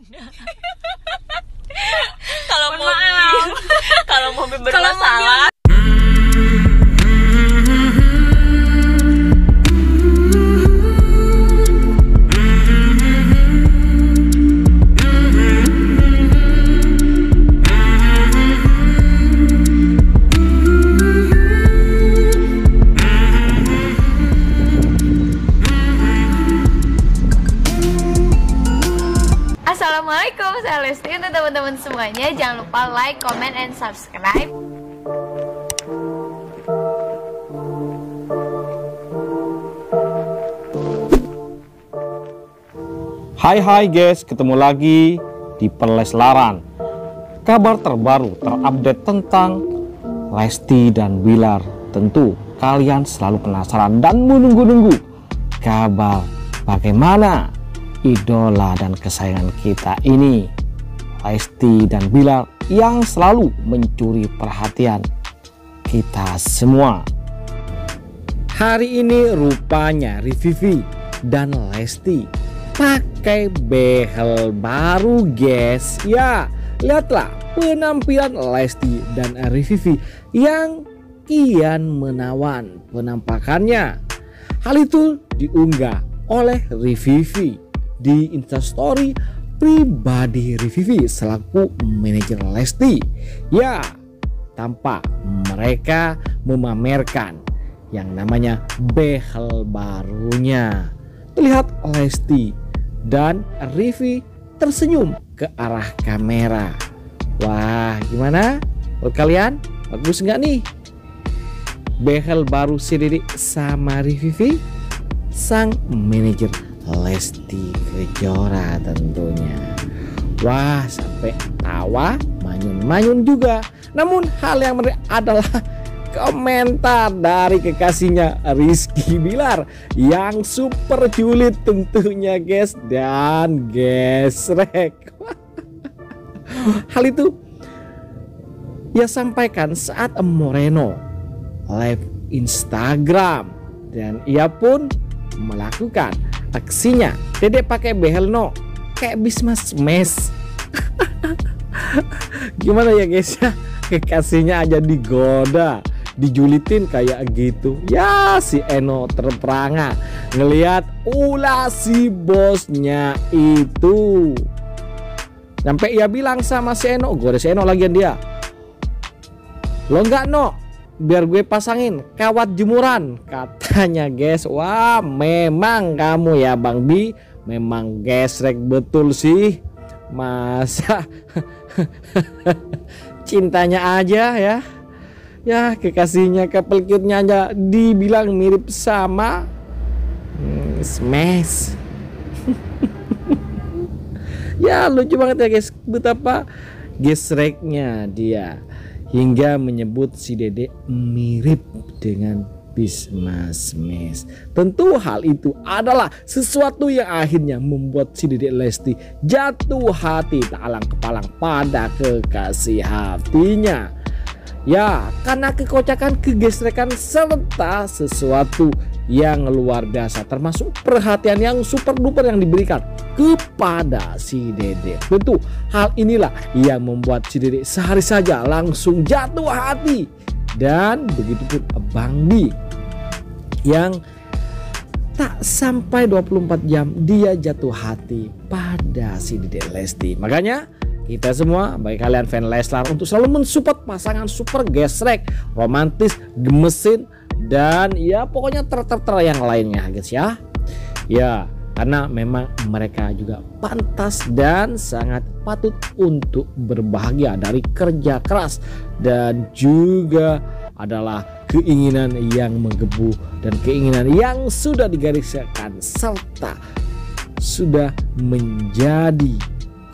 Anda. kalau maaf. kalau Kalau saya Lesti untuk teman-teman semuanya. Jangan lupa like, comment, and subscribe. Hai hai guys, ketemu lagi di Perleslaran. Kabar terbaru terupdate tentang Lesti dan Bilar. Tentu kalian selalu penasaran dan menunggu-nunggu kabar bagaimana idola dan kesayangan kita ini Lesti dan Bilar yang selalu mencuri perhatian kita semua. Hari ini rupanya Rivivi dan Lesti pakai behel baru guys. Ya, lihatlah penampilan Lesti dan Rivivi yang kian menawan penampakannya. Hal itu diunggah oleh Rivivi di Instastory pribadi Rivivi selaku manajer Lesti. Ya, tampak mereka memamerkan yang namanya behel barunya. Terlihat Lesti dan Rivi tersenyum ke arah kamera. Wah, gimana? Menurut kalian bagus nggak nih? Behel baru si Dede sama Rivi sang manajer Lesti Kejora tentunya. Wah, sampai tawa manyun-manyun juga. Namun hal yang menarik adalah komentar dari kekasihnya Rizky Bilar yang super julid tentunya guys dan gesrek. Hal itu ia sampaikan saat Moreno live Instagram dan ia pun melakukan aksinya. Dedek pakai behel no kayak bismas mes. Gimana ya guys ya? Kekasihnya aja digoda dijulitin kayak gitu ya si Eno terperangah ngelihat ulah si bosnya itu sampai ia bilang sama si Eno gue si Eno lagian dia lo nggak no biar gue pasangin. Kawat jemuran. Katanya guys wah memang kamu ya Bang Bi. Memang gesrek betul sih. Masa? Cintanya aja ya. Ya kekasihnya couple cute-nya aja dibilang mirip sama hmm, smash. Ya lucu banget ya guys betapa gesreknya dia hingga menyebut si dede mirip dengan Bismas Mes. Tentu hal itu adalah sesuatu yang akhirnya membuat si Dedek Lesti jatuh hati tak alang kepalang pada kekasih hatinya. Ya, karena kekocakan, kegesrekan serta sesuatu yang luar biasa termasuk perhatian yang super duper yang diberikan kepada si Dede. Tentu hal inilah yang membuat si Dede sehari saja langsung jatuh hati dan begitu pun Bang Bi yang tak sampai 24 jam dia jatuh hati pada si Dede Lesti. Makanya kita semua baik kalian fan Leslar untuk selalu mensupport pasangan super gesrek, romantis, gemesin dan ya pokoknya ter-ter yang lainnya guys ya. Ya, karena memang mereka juga pantas dan sangat patut untuk berbahagia dari kerja keras dan juga adalah keinginan yang menggebu dan keinginan yang sudah digariskan serta sudah menjadi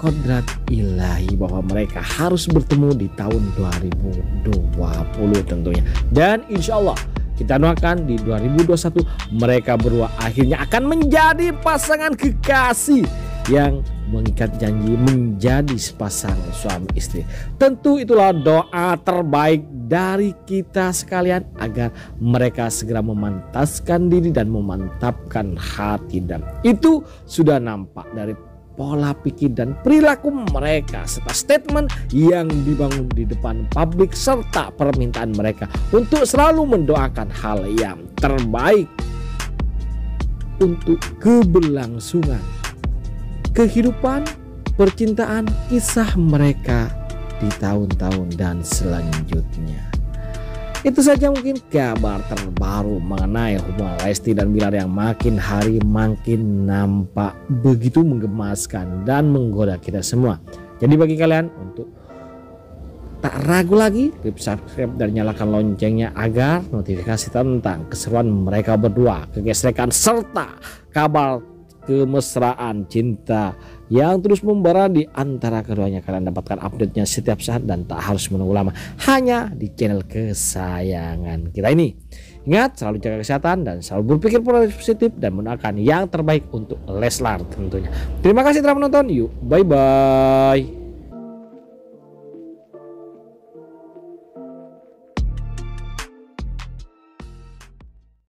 kodrat ilahi bahwa mereka harus bertemu di tahun 2020 tentunya dan insya Allah kita doakan di 2021 mereka berdua akhirnya akan menjadi pasangan kekasih yang mengikat janji menjadi sepasang suami istri. Tentu itulah doa terbaik dari kita sekalian agar mereka segera memantaskan diri dan memantapkan hati dan itu sudah nampak dari pola pikir dan perilaku mereka serta statement yang dibangun di depan publik serta permintaan mereka untuk selalu mendoakan hal yang terbaik untuk keberlangsungan kehidupan percintaan kisah mereka di tahun-tahun dan selanjutnya. Itu saja mungkin kabar terbaru mengenai hubungan Lesti dan Bilar yang makin hari makin nampak begitu menggemaskan dan menggoda kita semua. Jadi bagi kalian untuk tak ragu lagi klik subscribe dan nyalakan loncengnya agar notifikasi tentang keseruan mereka berdua, kegesrekan serta kabar kemesraan cinta yang terus membara di antara keduanya. Kalian dapatkan update-nya setiap saat dan tak harus menunggu lama hanya di channel kesayangan kita ini. Ingat selalu jaga kesehatan dan selalu berpikir positif dan mendoakan yang terbaik untuk Leslar tentunya. Terima kasih telah menonton. Yuk, bye bye.